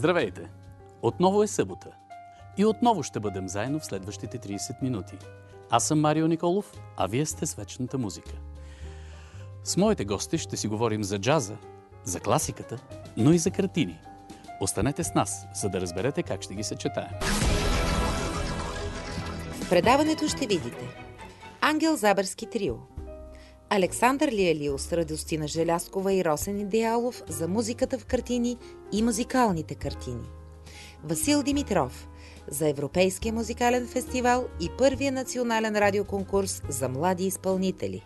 Здравейте! Отново е събота. И отново ще бъдем заедно в следващите 30 минути. Аз съм Марио Николов, а вие сте с вечната музика. С моите гости ще си говорим за джаза, за класиката, но и за картини. Останете с нас, за да разберете как ще ги съчетаем. В предаването ще видите Ангел Забърски трио Александър Лиелиус, Радостина Желяскова и Росен Идеалов за музиката в картини и музикалните картини. Васил Димитров за Европейския музикален фестивал и първия национален радиоконкурс за млади изпълнители.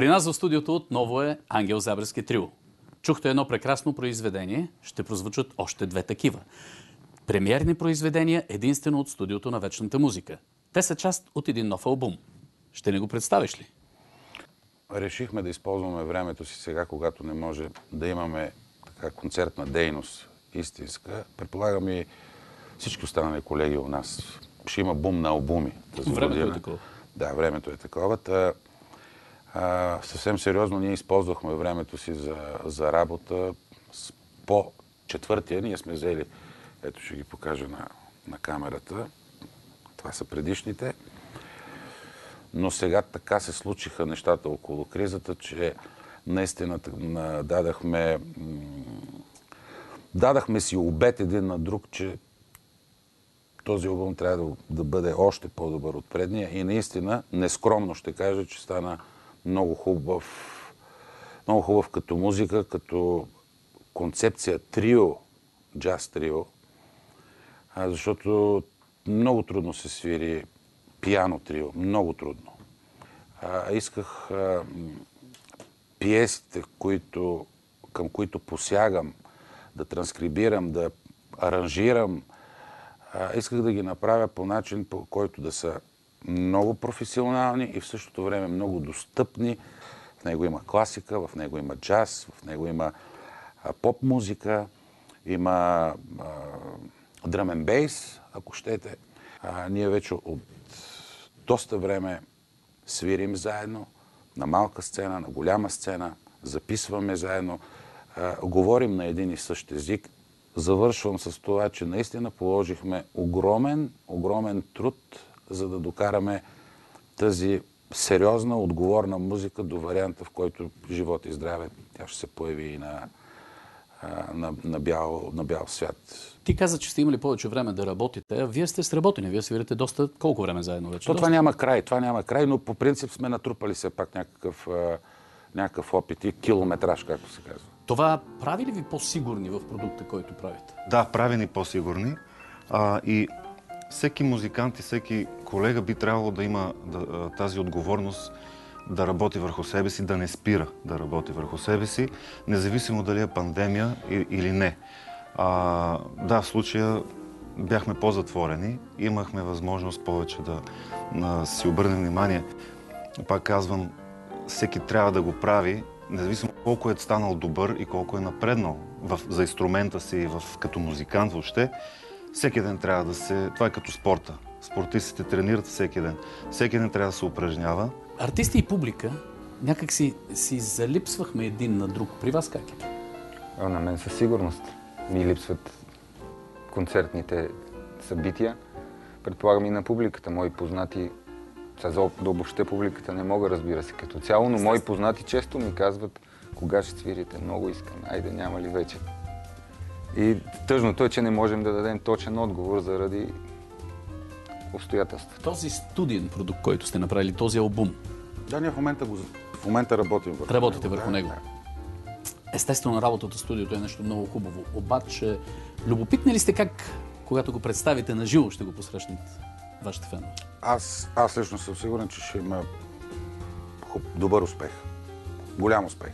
При нас в студиото отново е Ангел Забърски трио. Чухте едно прекрасно произведение, ще прозвучат още две такива. Премиерни произведения единствено от студиото на Вечната музика. Те са част от един нов албум. Ще ни го представиш ли? Решихме да използваме времето си сега, когато не може да имаме така концертна дейност истинска. Предполагам и всички останали колеги у нас. Ще има бум на албуми. Тази времето година. е такова. Да, времето е такова. Та, а, съвсем сериозно ние използвахме времето си за, за работа. По четвъртия ние сме взели, ето ще ги покажа на, на камерата. Това са предишните. Но сега така се случиха нещата около кризата, че наистина дадахме, дадахме си обет един на друг, че този албум трябва да, да бъде още по-добър от предния и наистина, нескромно ще кажа, че стана много хубав, много хубав като музика, като концепция трио, джаз трио, защото много трудно се свири пиано трио, много трудно. Исках пиесите, които, към които посягам, да транскрибирам, да аранжирам, исках да ги направя по начин, по който да са много професионални и в същото време много достъпни. В него има класика, в него има джаз, в него има поп музика, има дръмен бейс, ако щете. А, ние вече от доста време свирим заедно на малка сцена, на голяма сцена, записваме заедно, а, говорим на един и същ език. Завършвам с това, че наистина положихме огромен, огромен труд за да докараме тази сериозна, отговорна музика до варианта, в който живот и здраве тя ще се появи и на, на, на, бял, на бял свят. Ти каза, че сте имали повече време да работите. Вие сте сработени. Вие свирите доста... Колко време заедно вече? То, това няма край. Това няма край, но по принцип сме натрупали все пак някакъв, някакъв опит и километраж, както се казва. Това прави ли ви по-сигурни в продукта, който правите? Да, прави ни по-сигурни. А, и всеки музикант и всеки колега би трябвало да има да, тази отговорност да работи върху себе си, да не спира да работи върху себе си, независимо дали е пандемия или не. А, да, в случая бяхме по-затворени, имахме възможност повече да а, си обърнем внимание. Пак казвам, всеки трябва да го прави, независимо колко е станал добър и колко е напреднал в, за инструмента си, в, като музикант въобще, всеки ден трябва да се... Това е като спорта. Спортистите тренират всеки ден. Всеки ден трябва да се упражнява. Артисти и публика някак си, си залипсвахме един на друг. При вас как е? А, на мен със сигурност ми липсват концертните събития. Предполагам и на публиката. Мои познати, за да обобща публиката не мога, разбира се, като цяло, но мои познати често ми казват, кога ще свирите, много искам, айде няма ли вече. И тъжното е, че не можем да дадем точен отговор заради обстоятелства. Този студиен продукт, който сте направили, този албум. Да, ние в момента, го, в момента работим върху Работите него. върху да, него. Да. Естествено, работата в студиото е нещо много хубаво. Обаче, любопитни ли сте как, когато го представите на живо, ще го посрещнат вашите фенове? Аз, аз лично съм сигурен, че ще има хуб, добър успех. Голям успех.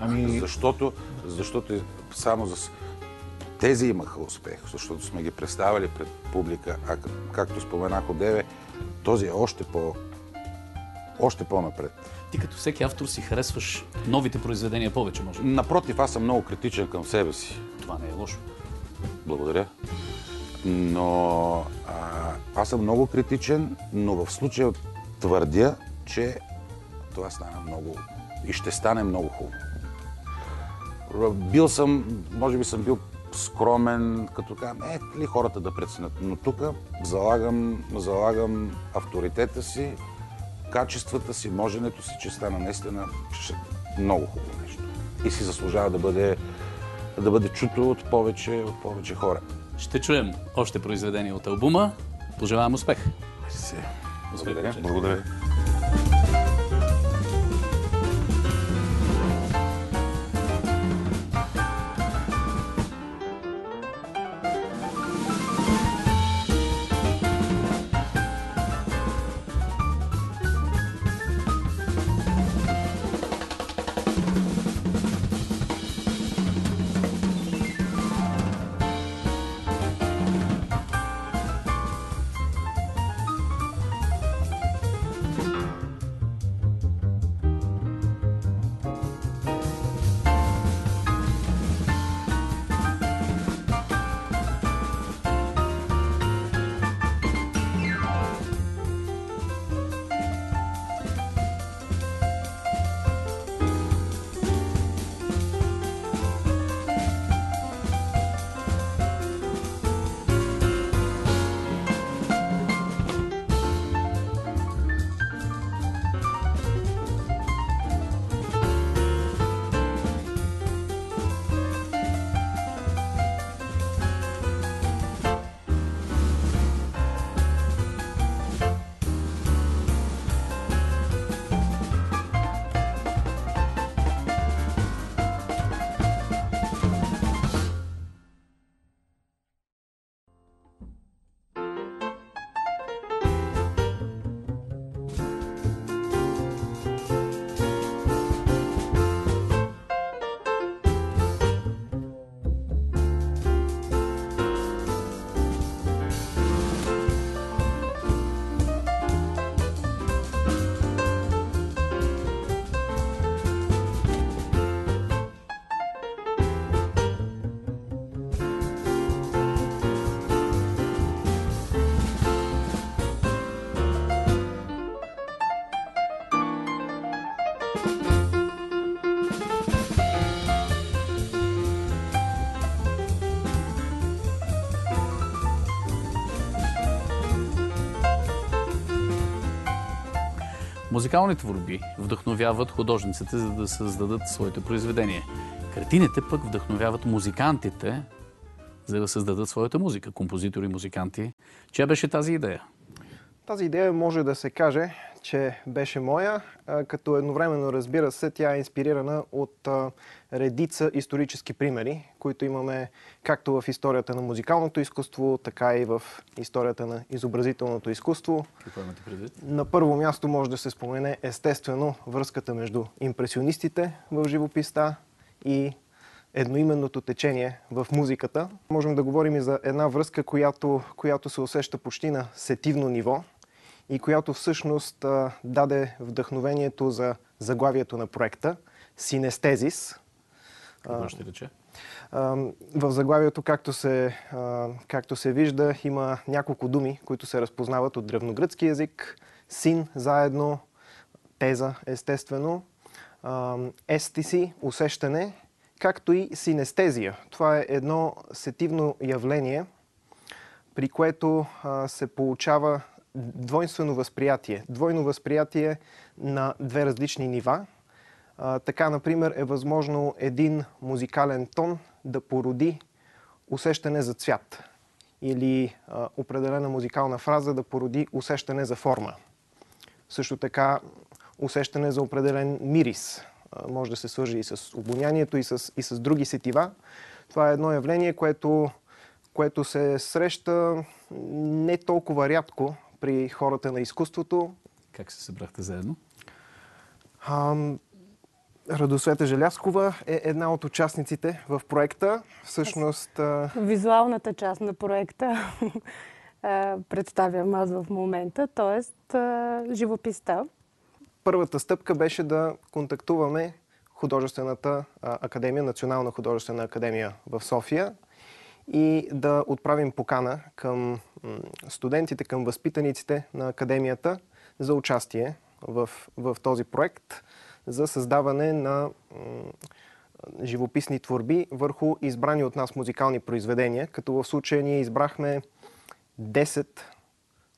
Ами... Защото, защото само за тези имаха успех, защото сме ги представили пред публика, а както споменах от Деве, този е още по още по-напред. Ти като всеки автор си харесваш новите произведения повече, може би? Напротив, аз съм много критичен към себе си. Това не е лошо. Благодаря. Но а, аз съм много критичен, но в случая твърдя, че това стана много и ще стане много хубаво. Бил съм, може би съм бил скромен, като казвам, е ли хората да преценят. Но тук залагам, залагам авторитета си, качествата си, моженето си, че стана наистина много хубаво нещо. И си заслужава да бъде, да бъде чуто от повече, от повече хора. Ще чуем още произведения от албума. Пожелавам успех! Благодаря. Благодаря. Музикалните творби вдъхновяват художниците, за да създадат своите произведения. Картините пък вдъхновяват музикантите, за да създадат своята музика. Композитори, музиканти. Чия беше тази идея? Тази идея може да се каже, че беше моя, като едновременно, разбира се, тя е инспирирана от редица исторически примери, които имаме както в историята на музикалното изкуство, така и в историята на изобразителното изкуство. Какво имате предвид? На първо място може да се спомене естествено връзката между импресионистите в живописта и едноименното течение в музиката. Можем да говорим и за една връзка, която, която се усеща почти на сетивно ниво и която всъщност даде вдъхновението за заглавието на проекта Синестезис. Какво ще рече? В заглавието, както се, както се вижда, има няколко думи, които се разпознават от древногръцки язик. Син заедно, теза, естествено, естиси, усещане, както и синестезия. Това е едно сетивно явление, при което се получава двойствено възприятие. Двойно възприятие на две различни нива. така, например, е възможно един музикален тон да породи усещане за цвят или а, определена музикална фраза да породи усещане за форма. Също така усещане за определен мирис. А, може да се свържи и с обонянието, и с, и с други сетива. Това е едно явление, което, което се среща не толкова рядко при хората на изкуството. Как се събрахте заедно? Радосвета Желяскова е една от участниците в проекта. Всъщност... Визуалната част на проекта представям аз в момента, т.е. живописта. Първата стъпка беше да контактуваме художествената академия, Национална художествена академия в София и да отправим покана към студентите, към възпитаниците на академията за участие в, в този проект за създаване на живописни творби върху избрани от нас музикални произведения, като в случая ние избрахме 10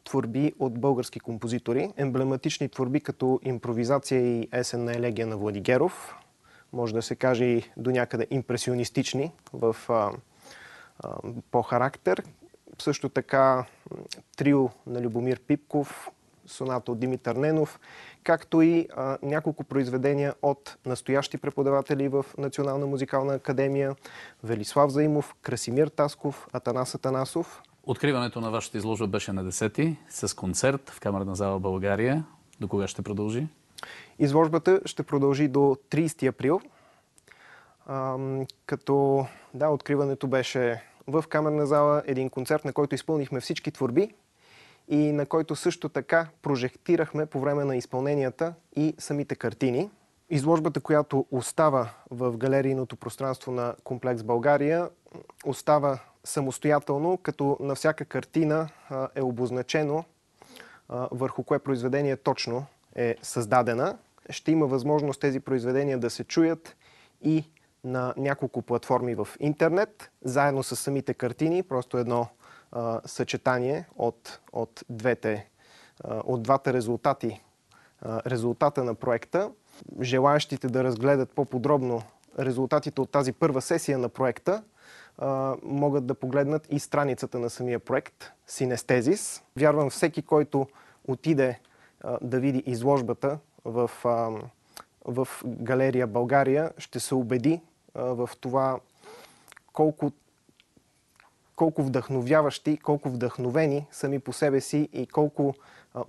творби от български композитори, емблематични творби като импровизация и есен на елегия на Владигеров, може да се каже и до някъде импресионистични в по характер. Също така трио на Любомир Пипков, соната от Димитър Ненов, както и а, няколко произведения от настоящи преподаватели в Национална музикална академия, Велислав Заимов, Красимир Тасков, Атанас Атанасов. Откриването на вашата изложба беше на 10-ти с концерт в Камерна зала България. До кога ще продължи? Изложбата ще продължи до 30 април. Като да, откриването беше в камерна зала, един концерт, на който изпълнихме всички творби, и на който също така прожектирахме по време на изпълненията и самите картини. Изложбата, която остава в галерийното пространство на Комплекс България, остава самостоятелно, като на всяка картина е обозначено върху кое произведение точно е създадена. Ще има възможност тези произведения да се чуят и на няколко платформи в интернет, заедно с самите картини, просто едно а, съчетание от, от, двете, а, от двата резултати, а, резултата на проекта. Желаящите да разгледат по-подробно резултатите от тази първа сесия на проекта, могат да погледнат и страницата на самия проект Синестезис. Вярвам всеки, който отиде да види изложбата в, в галерия България, ще се убеди в това колко колко вдъхновяващи, колко вдъхновени сами по себе си и колко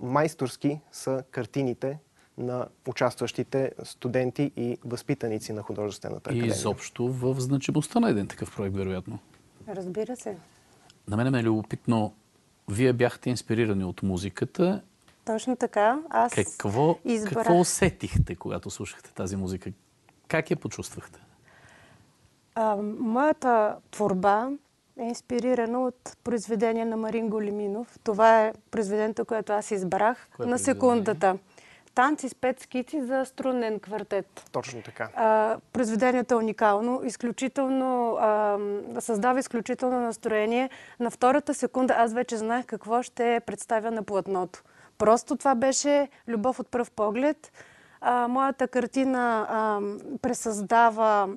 майсторски са картините на участващите студенти и възпитаници на художествената академия. И изобщо в значимостта на един такъв проект, вероятно. Разбира се. На мен ме е любопитно. Вие бяхте инспирирани от музиката. Точно така. Аз какво, избрах... какво усетихте, когато слушахте тази музика? Как я почувствахте? А, моята творба е инспирирано от произведение на Марин Големинов. Това е произведението, което аз избрах Кое на секундата. Танци с пет скици за струнен квартет. Точно така. А, произведението е уникално, изключително, а, създава изключително настроение. На втората секунда аз вече знаех какво ще представя на платното. Просто това беше любов от пръв поглед. А, моята картина а, пресъздава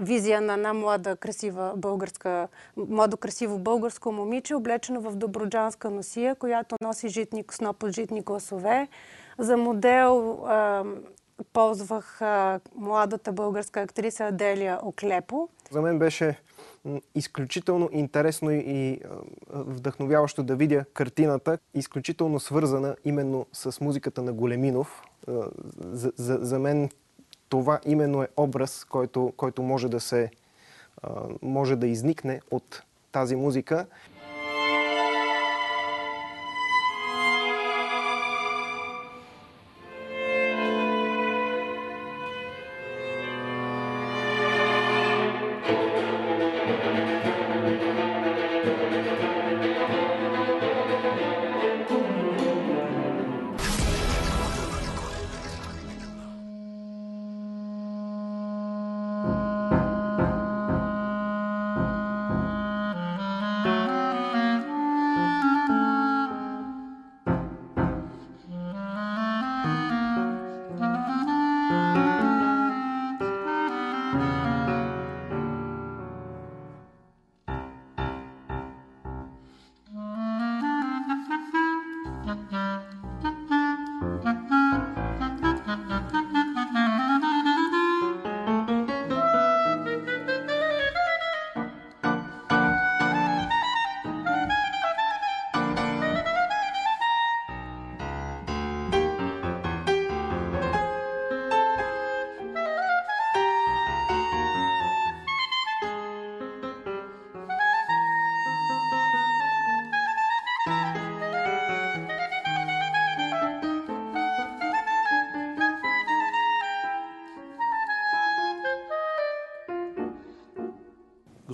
визия на една млада, красива българска, младо красиво българско момиче, облечено в доброджанска носия, която носи житник, сноп от житни гласове. За модел а, ползвах а, младата българска актриса Аделия Оклепо. За мен беше изключително интересно и вдъхновяващо да видя картината, изключително свързана именно с музиката на Големинов. За, за, за мен това именно е образ, който, който може да се може да изникне от тази музика.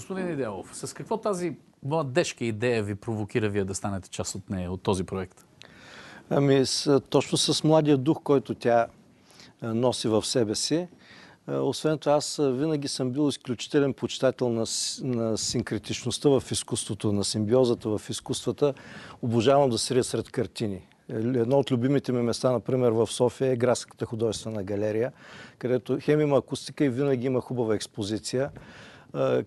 Господин Идеалов, с какво тази младежка идея ви провокира вие да станете част от нея, от този проект? Ами, с, точно с младия дух, който тя носи в себе си. Освен това, аз винаги съм бил изключителен почитател на, на синкретичността в изкуството, на симбиозата в изкуствата. Обожавам да срия сред картини. Едно от любимите ми места, например, в София е Градската художествена галерия, където хем има акустика и винаги има хубава експозиция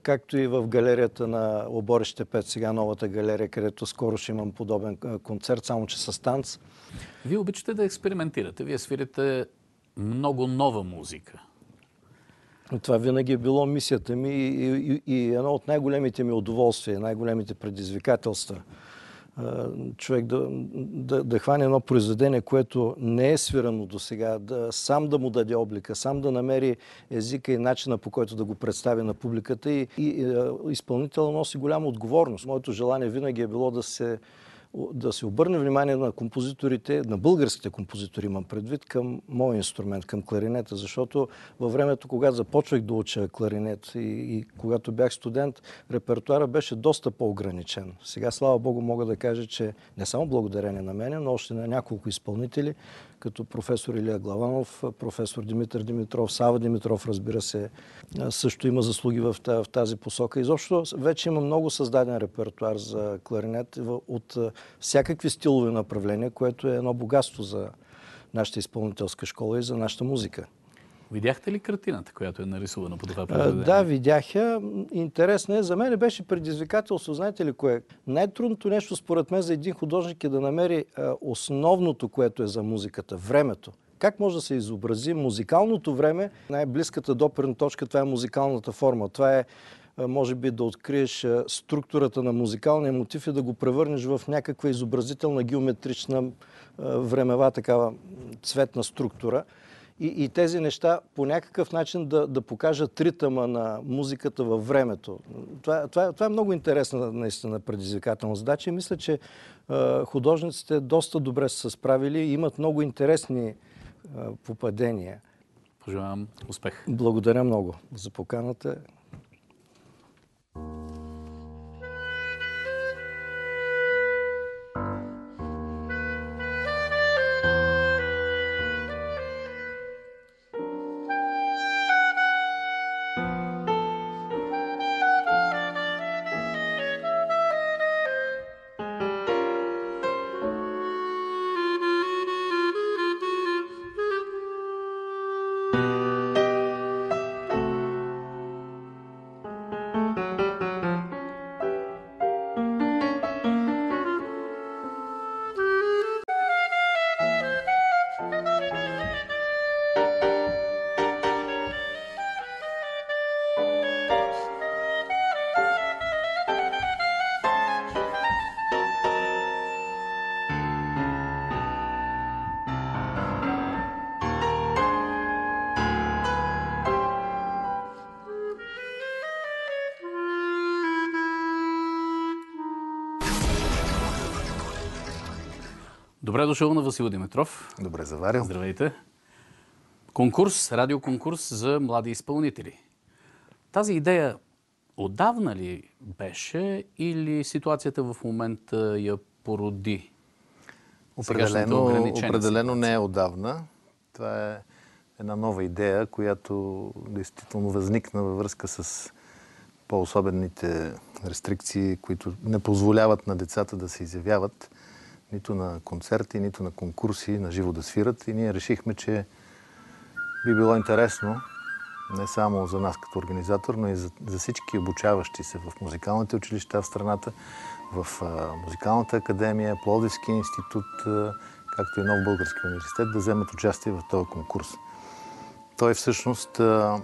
както и в галерията на Оборище 5, сега новата галерия, където скоро ще имам подобен концерт, само че с танц. Вие обичате да експериментирате. Вие свирите много нова музика. Това винаги е било мисията ми и, и, и едно от най-големите ми удоволствия, най-големите предизвикателства – човек да, да, да хване едно произведение, което не е свирано до сега, да, сам да му даде облика, сам да намери езика и начина по който да го представи на публиката и, и, и изпълнител носи голяма отговорност. Моето желание винаги е било да се да се обърне внимание на композиторите, на българските композитори имам предвид, към мой инструмент, към кларинета, защото във времето, когато започвах да уча кларинет и, и когато бях студент, репертуара беше доста по-ограничен. Сега, слава Богу, мога да кажа, че не само благодарение на мене, но още на няколко изпълнители, като професор Илия Главанов, професор Димитър Димитров, Сава Димитров, разбира се, също има заслуги в тази посока. Изобщо вече има много създаден репертуар за кларинет от всякакви стилови направления, което е едно богатство за нашата изпълнителска школа и за нашата музика. Видяхте ли картината, която е нарисувана по това произведение? Да, видях я. Интересно е. За мен беше предизвикателство. Знаете ли кое? Най-трудното нещо според мен за един художник е да намери основното, което е за музиката. Времето. Как може да се изобрази музикалното време? Най-близката допирна точка това е музикалната форма. Това е може би да откриеш структурата на музикалния мотив и да го превърнеш в някаква изобразителна геометрична времева такава цветна структура и, и тези неща по някакъв начин да, да покажат ритъма на музиката във времето. Това, това, това е много интересна наистина предизвикателна задача и мисля, че е, художниците доста добре са се справили и имат много интересни е, попадения. Пожелавам успех. Благодаря много за поканата. Добре дошъл на Васил Димитров. Добре заварил. Здравейте. Конкурс, радиоконкурс за млади изпълнители. Тази идея отдавна ли беше или ситуацията в момента я породи? Определено, определено не е отдавна. Това е една нова идея, която действително възникна във връзка с по-особените рестрикции, които не позволяват на децата да се изявяват нито на концерти, нито на конкурси, на живо да свират. И ние решихме, че би било интересно не само за нас като организатор, но и за, за всички обучаващи се в музикалните училища в страната, в а, Музикалната академия, Плодивски институт, а, както и Нов Български университет, да вземат участие в този конкурс. Той всъщност а,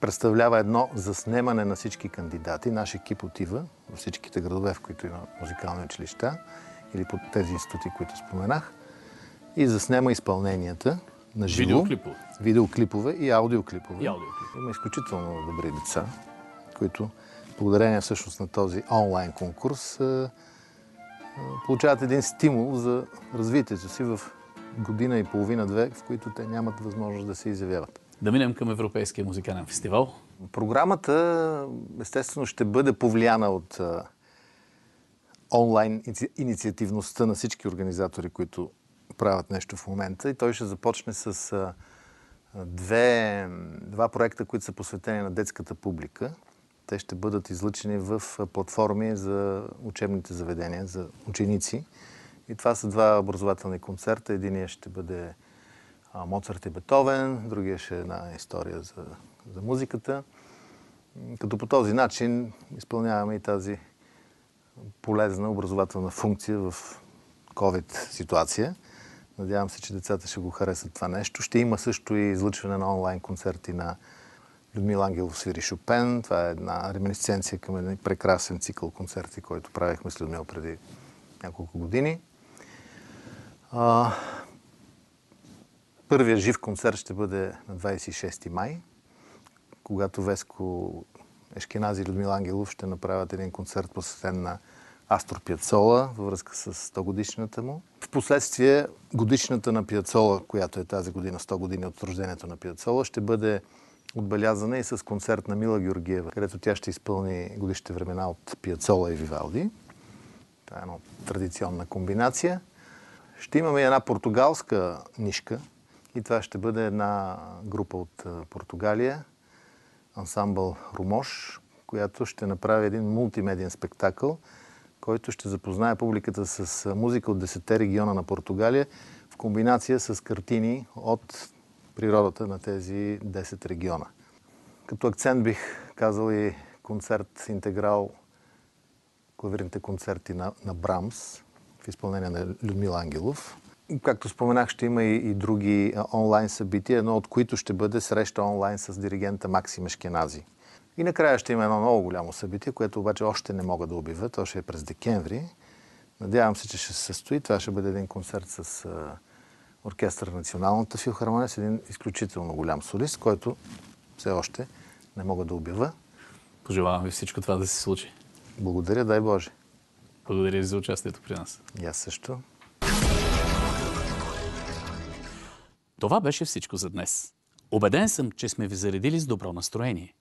представлява едно заснемане на всички кандидати. Наш екип отива във всичките градове, в които има музикални училища или под тези институти, които споменах, и заснема изпълненията на живо. Видеоклипове. Видеоклипове и аудиоклипове. И аудиоклипове. Има изключително добри деца, които благодарение всъщност на този онлайн конкурс получават един стимул за развитието си в година и половина-две, в които те нямат възможност да се изявяват. Да минем към Европейския музикален фестивал. Програмата, естествено, ще бъде повлияна от онлайн инициативността на всички организатори, които правят нещо в момента. И той ще започне с две, два проекта, които са посветени на детската публика. Те ще бъдат излъчени в платформи за учебните заведения, за ученици. И това са два образователни концерта. Единият ще бъде Моцарт и Бетовен, другия ще е една история за, за музиката. Като по този начин изпълняваме и тази полезна образователна функция в COVID ситуация. Надявам се, че децата ще го харесат това нещо. Ще има също и излъчване на онлайн концерти на Людмил Ангелов свири Шопен. Това е една реминисценция към един прекрасен цикъл концерти, който правихме с Людмил преди няколко години. А, първият жив концерт ще бъде на 26 май, когато Веско Ешкенази и Людмил Ангелов ще направят един концерт посветен на Астор Пиацола във връзка с 100 годишната му. Впоследствие годишната на Пиацола, която е тази година, 100 години от рождението на Пиацола, ще бъде отбелязана и с концерт на Мила Георгиева, където тя ще изпълни годишните времена от Пиацола и Вивалди. Това е една традиционна комбинация. Ще имаме една португалска нишка и това ще бъде една група от Португалия, ансамбъл Румош, която ще направи един мултимедиен спектакъл, който ще запознае публиката с музика от 10 региона на Португалия в комбинация с картини от природата на тези 10 региона. Като акцент бих казал и концерт интеграл клавирните концерти на, на Брамс в изпълнение на Людмил Ангелов. Както споменах, ще има и, и други онлайн събития, едно от които ще бъде среща онлайн с диригента Максим Ешкенази. И накрая ще има едно много голямо събитие, което обаче още не мога да обявя. То ще е през декември. Надявам се, че ще се състои. Това ще бъде един концерт с оркестър на Националната филхармония с един изключително голям солист, който все още не мога да обява. Пожелавам ви всичко това да се случи. Благодаря, дай Боже. Благодаря ви за участието при нас. И аз също. Това беше всичко за днес. Обеден съм, че сме ви заредили с добро настроение.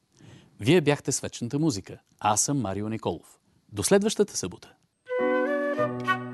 Вие бяхте с вечната музика. Аз съм Марио Николов. До следващата събота. thank you